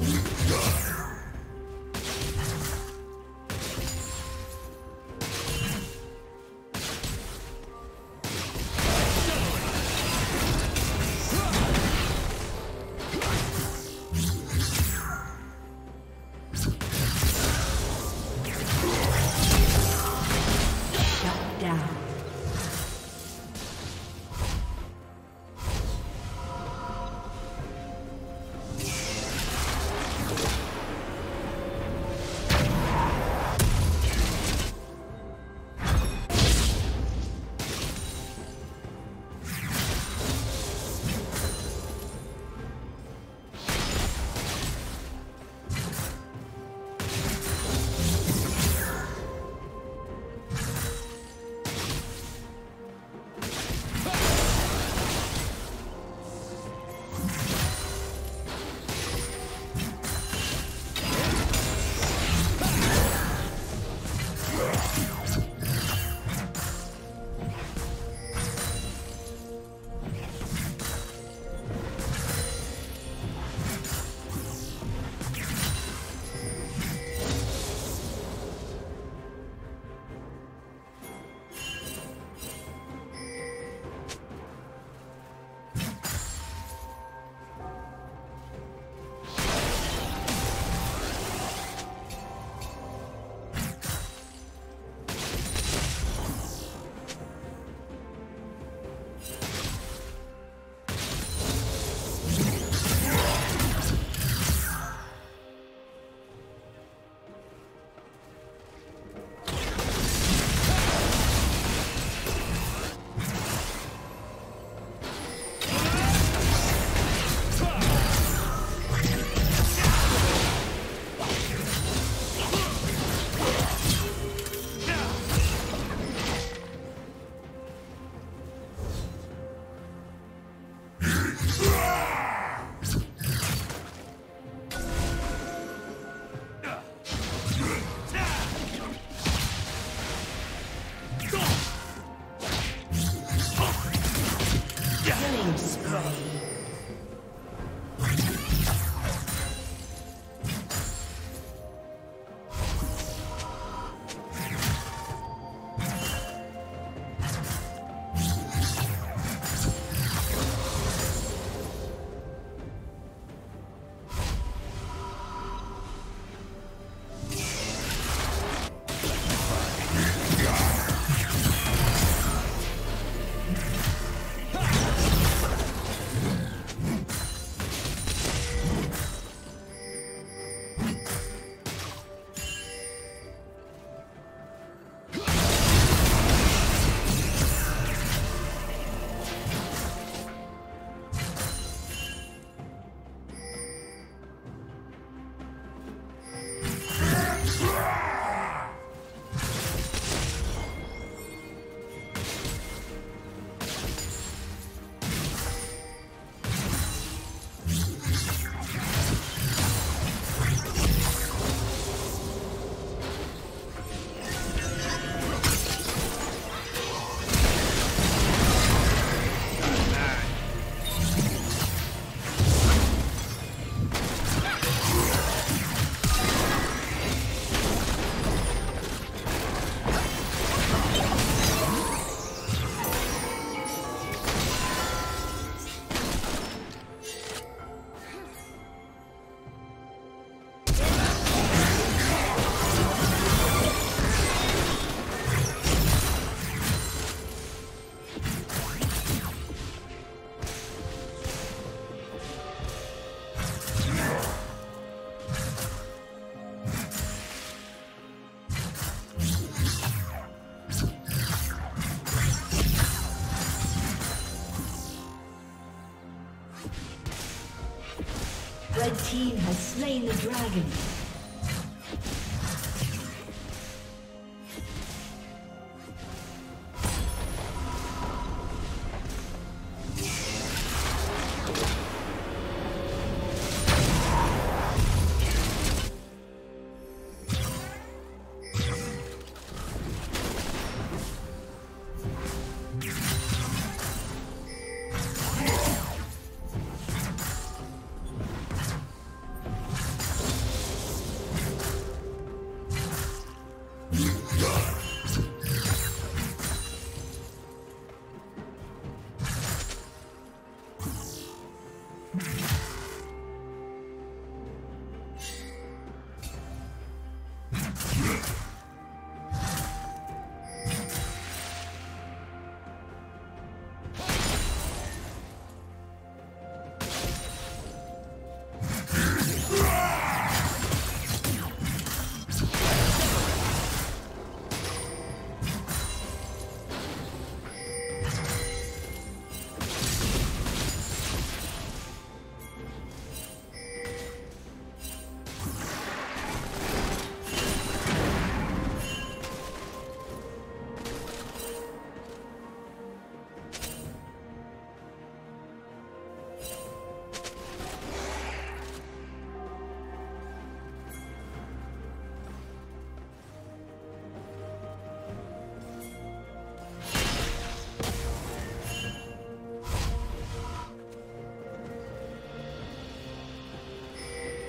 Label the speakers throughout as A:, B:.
A: will die. Slain the dragon.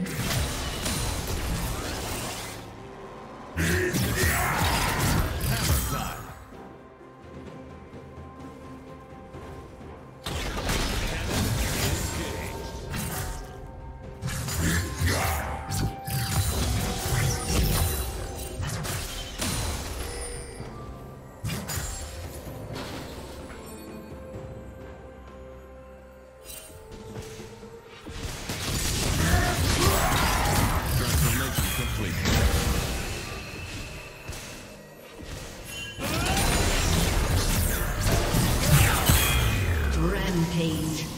A: you Killing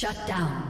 A: Shut down.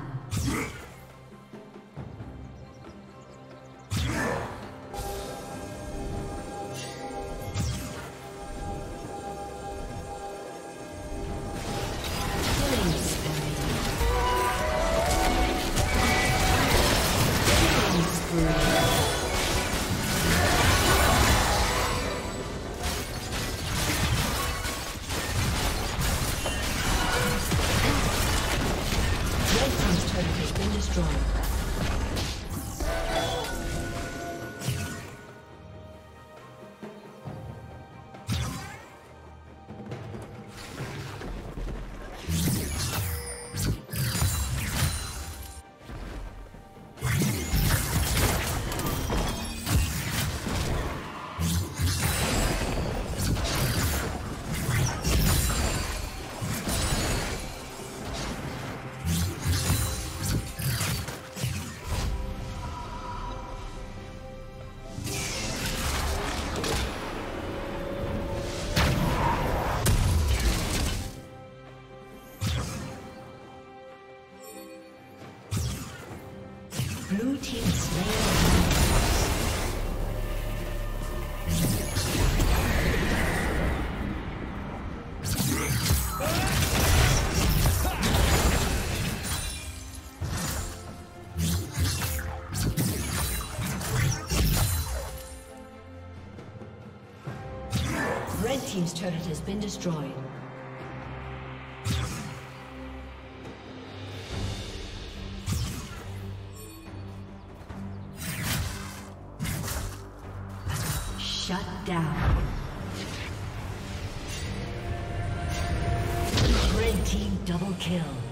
A: destroyed. Shut down. Red team double kill.